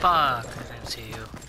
Fuck, I didn't see you.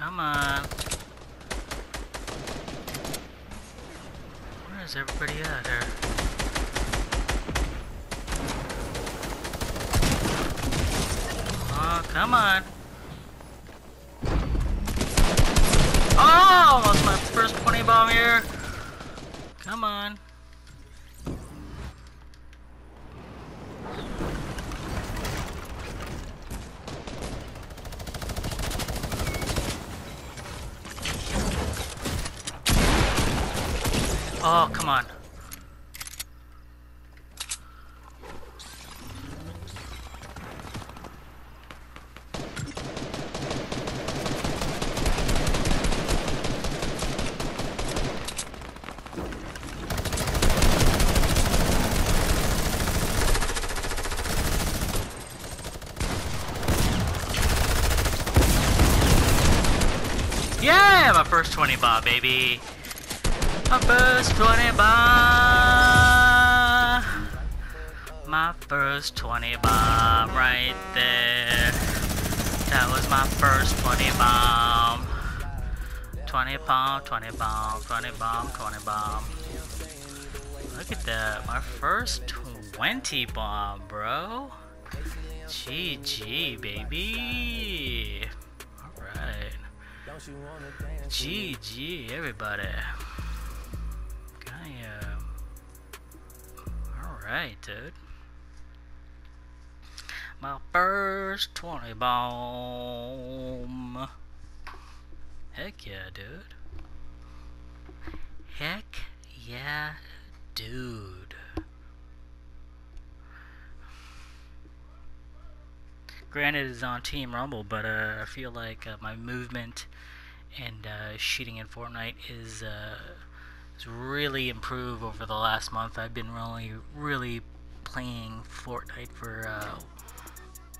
Come on. Where is everybody at here? Oh, come on. Oh, that's my first 20 bomb here. Come on. Oh, come on. Yeah, my first 20 bomb, baby. My first 20 bomb. My first 20 bomb right there. That was my first 20 bomb. 20 bomb, 20 bomb, 20 bomb, 20 bomb. Look at that. My first 20 bomb, bro. GG, baby. Alright. GG, everybody. Alright, dude. My first 20 bomb. Heck yeah, dude. Heck yeah, dude. Granted, it's on Team Rumble, but uh, I feel like uh, my movement and uh, shooting in Fortnite is uh, really improved over the last month. I've been really, really playing Fortnite for uh,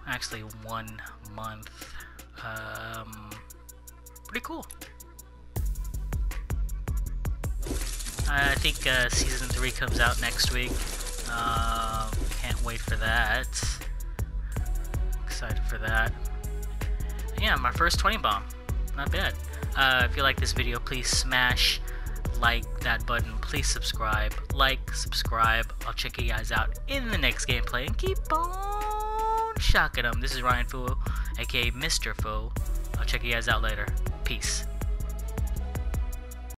actually one month. Um, pretty cool. I think uh, season three comes out next week. Uh, can't wait for that. Excited for that. Yeah, my first 20 bomb. Not bad. Uh, if you like this video, please smash like that button. Please subscribe. Like, subscribe. I'll check you guys out in the next gameplay and keep on shocking them. This is Ryan Fu, aka Mr. Fu. I'll check you guys out later. Peace.